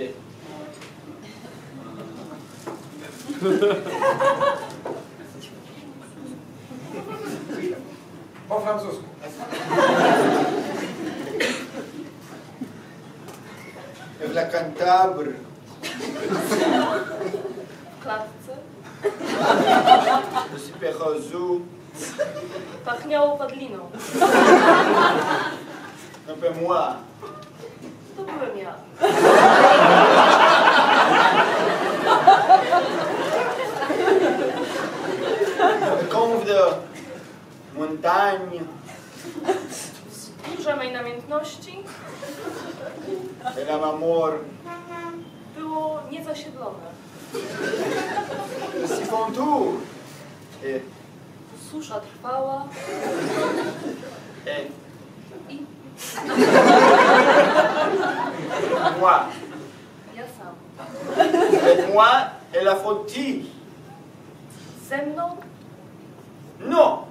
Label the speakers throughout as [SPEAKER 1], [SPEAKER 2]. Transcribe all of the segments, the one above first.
[SPEAKER 1] fazer? Vamos
[SPEAKER 2] falar dos seus
[SPEAKER 3] Eu vou
[SPEAKER 2] cantabro. Klatce. Sypie rozu.
[SPEAKER 3] Pachniało é padliną.
[SPEAKER 2] No pe moi.
[SPEAKER 3] To
[SPEAKER 2] então, byłem. montagne.
[SPEAKER 3] Wzgórza mej namiętności.
[SPEAKER 2] Era amor.
[SPEAKER 3] Było niezasiedlone.
[SPEAKER 2] Sifontu.
[SPEAKER 3] Susza trwała.
[SPEAKER 2] Moi et la.
[SPEAKER 3] Ze mną,
[SPEAKER 2] Non.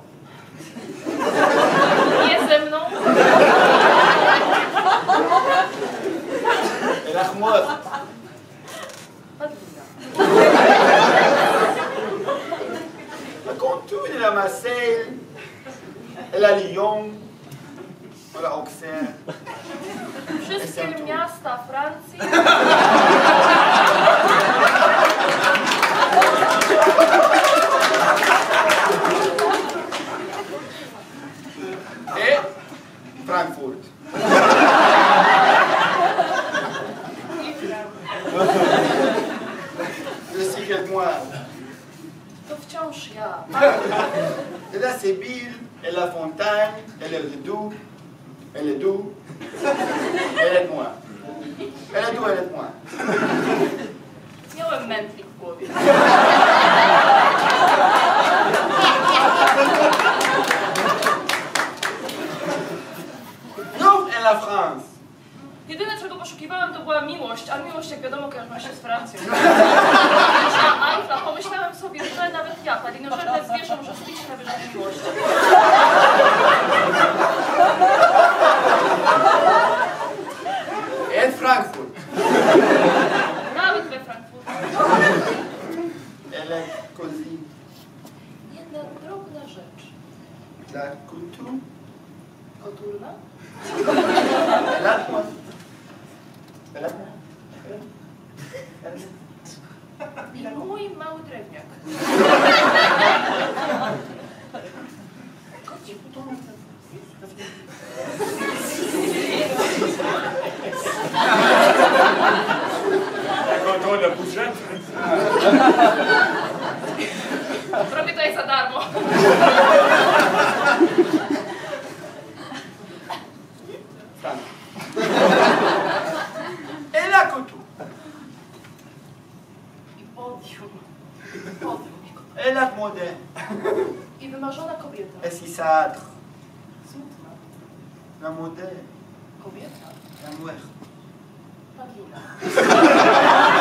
[SPEAKER 3] nie ze mną,
[SPEAKER 2] Et l'armoire.
[SPEAKER 3] padlina.
[SPEAKER 2] Le contour de la Marseille. Et la Lyon. Et la Auxerre.
[SPEAKER 3] Wszystkie miasta Francji
[SPEAKER 2] Et Francfort.
[SPEAKER 3] i Francji.
[SPEAKER 2] Je suis quel moi.
[SPEAKER 3] To wciąż ja.
[SPEAKER 2] Et la Sébille, et la Fontaine, et le Redoux, et le Doux, et le moi. Et le Doux, et le moi. Et la France.
[SPEAKER 3] Jedyne czego poszukiwałem to była miłość, a miłość jak wiadomo kojarzy się z Francją.
[SPEAKER 2] dla kultu. Kulturna? Latman. Latman.
[SPEAKER 3] I mój mały drewniak.
[SPEAKER 1] Kontrolę budżet.
[SPEAKER 3] Robię to jest za darmo.
[SPEAKER 2] la Moderne.
[SPEAKER 3] I wymarzona kobieta.
[SPEAKER 2] Et Cissâtre.
[SPEAKER 3] Smutna.
[SPEAKER 2] La Moderne.
[SPEAKER 3] Kobieta.
[SPEAKER 2] La Muerte.
[SPEAKER 3] Padlina.